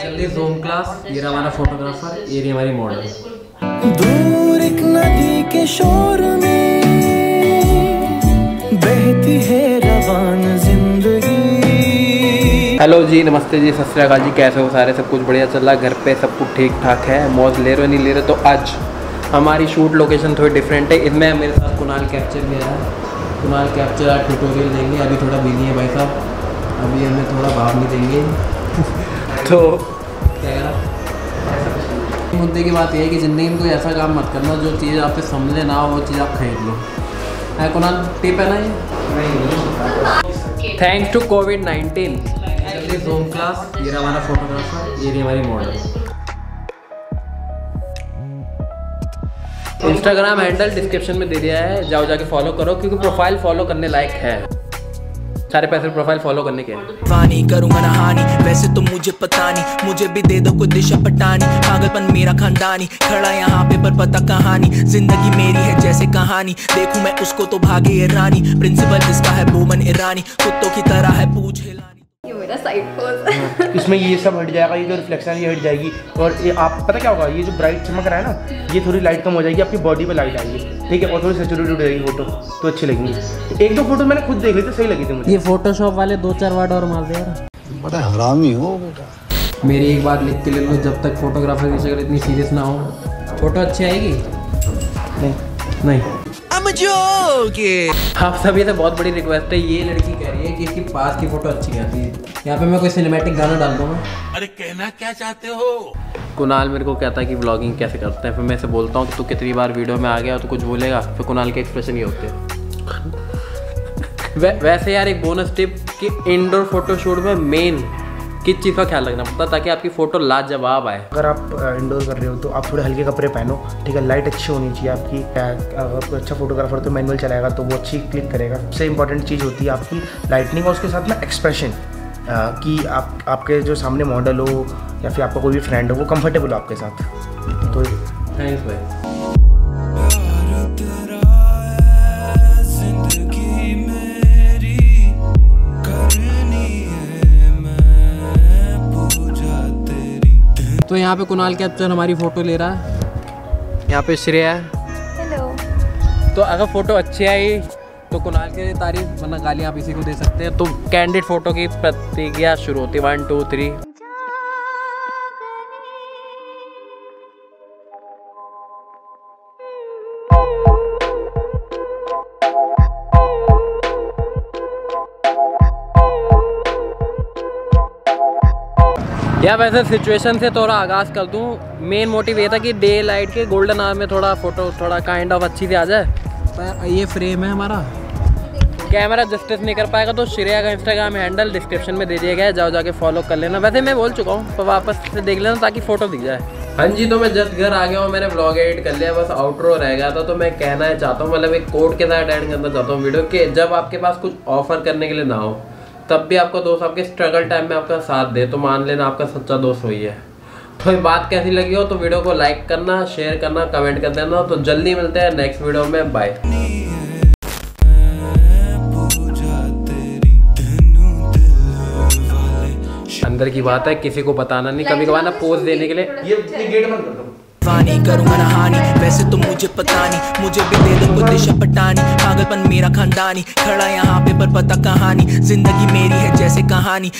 Class ये रहा हमारा फोटोग्राफर ये रही हमारी मॉडल दूर एक नदी के शोर में बहती है रवान ज़िंदगी। हेलो जी नमस्ते जी सत श्रीकाल जी कैसे हो सारे? सब कुछ बढ़िया चल रहा है? घर पे सब कुछ ठीक ठाक है? मौज ले रहे हो नहीं ले रहे तो आज हमारी शूट लोकेशन थोड़ी डिफरेंट है। इसमें मेरे साथ कुणाल कैप्चर भी है। कुणाल कैप्चर आज ट्यूटोरियल देंगे। अभी थोड़ा बिज़ी है भाई साहब। अभी हमें थोड़ा भाव नहीं देंगे। तो क्या मुद्दे की बात यह है कि ज़िंदगी में कोई ऐसा काम मत करना जो चीज़ आपसे समझे ना हो वो चीज़ आप खरीद लो। है कुणाल टिप है ना ये? Thanks to COVID nineteen home class ये रहा हमारा फोटोग्राफर ये रही हमारी मॉडल इंस्टाग्राम हैंडल डिस्क्रिप्शन में दे दिया है जाओ जाके फॉलो करो क्योंकि प्रोफ़ाइल फॉलो करने लायक है। सारे पैसे प्रोफ़ाइल फॉलो करने के पानी करूँगा ना हानि वैसे तो मुझे पता नहीं, मुझे भी दे दो कोई दिशा पटानी, पागलपन मेरा खानदानी, खड़ा यहाँ पे पर पता कहानी, ज़िंदगी मेरी है जैसे कहानी, देखूँ मैं उसको तो भागे रानी प्रिंसिपल इसका है बोमन ईरानी, कुत्तों की तरह है पूछ हिलानी ये मेरा साइड पोज इसमें ये सब हट जाएगा ये जो रिफ्लेक्शन है ये हट जाएगी। और ये आप पता क्या होगा? ये जो ब्राइट चमक रहा है ना ये थोड़ी लाइट कम हो जाएगी आपकी बॉडी पे लाइट आएगी ठीक है? और थोड़ी सेचुरेटेड हो जाएगी फ़ोटो तो अच्छी लगेंगी। एक दो फ़ोटो मैंने खुद देख ली थी सही लगी थी मुझे। ये फोटोशॉप वाले दो चार वर्ड और मार दे यार। बड़ा हरामी हो। बेटा मेरी एक बात लिख के ले लो जब तक फोटोग्राफर की शक्ल इतनी सीरियस ना हो। फ़ोटो अच्छी आएगी? नहीं। नहीं। आप सभी से बहुत बड़ी रिक्वेस्ट है ये लड़की कह रही है कि इसकी पास की फ़ोटो अच्छी आती है। यहाँ पे मैं कोई सिनेमैटिक गाना डाल दूँगा। अरे कहना क्या चाहते हो? कुणाल मेरे को कहता है कि ब्लॉगिंग कैसे करते हैं फिर मैं इसे बोलता हूँ कि तू कितनी बार वीडियो में आ गया तो कुछ बोलेगा फिर कुणाल के एक्सप्रेशन ही होते हैं। वै, वैसे यार एक बोनस टिप कि इंडोर फोटोशूट में मेन किस चीज़ का ख्याल रखना? पड़ता है ताकि आपकी फ़ोटो लाजवाब आए। अगर आप इंडोर कर रहे हो तो आप थोड़े हल्के कपड़े पहनो ठीक है? लाइट अच्छी होनी चाहिए आपकी। अगर कोई अच्छा फोटोग्राफर तो मैनुअल चलाएगा तो वो अच्छी क्लिक करेगा। सबसे इंपॉर्टेंट चीज़ होती है आपकी लाइटनिंग और उसके साथ में एक्सप्रेशन कि आप आपके जो सामने मॉडल हो या फिर आपका कोई भी फ्रेंड हो वो कंफर्टेबल हो आपके साथ। तो थैंक्स भाई तो यहाँ पे कुणाल कैप्चर हमारी फ़ोटो ले रहा है। यहाँ पे श्रेया। हेलो तो अगर फ़ोटो अच्छी आई तो कुणाल के तारीफ़ वरना गाली आप इसी को दे सकते हैं। तो कैंडिड फ़ोटो की प्रतिक्रिया शुरू होती है। वन टू थ्री या वैसे सिचुएशन से थोड़ा आगाज़ कर दूँ। मेन मोटिव ये था कि डे लाइट के गोल्डन आवर में थोड़ा फ़ोटो थोड़ा काइंड ऑफ़ अच्छी से आ जाए। पर ये फ्रेम है हमारा। कैमरा जस्टिस नहीं कर पाएगा तो श्रेया का इंस्टाग्राम हैंडल डिस्क्रिप्शन में दे दिया गया है। जाओ जाके फॉलो कर लेना। वैसे मैं बोल चुका हूँ तो वापस से देख लेना ताकि फ़ोटो दिख जाए। हाँ जी तो मैं जस्ट घर आ गया हूँ मैंने ब्लॉग एडिट कर लिया बस आउटरो रह गया था तो मैं कहना है चाहता हूँ मतलब एक कोड के साथ ऐड करना चाहता हूँ वीडियो के जब आपके पास कुछ ऑफ़र करने के लिए ना हो। तब भी आपका दोस्त आपके स्ट्रगल टाइम में आपका साथ दे तो मान लेना आपका सच्चा दोस्त वही है। तो ये बात कैसी लगी हो तो वीडियो को लाइक करना शेयर करना कमेंट कर देना तो जल्दी मिलते हैं नेक्स्ट वीडियो में बाय अंदर की बात है किसी को बताना नहीं कभी कभार ना पोज देने के लिए। ये गेट बंद कर दो। पानी करूँगा ना हानि वैसे तो मुझे पता नहीं, मुझे भी दे दो कोई दिशा पटानी पागलपन मेरा खानदानी, खड़ा यहाँ पे पर पता कहानी। ज़िंदगी मेरी है जैसे कहानी।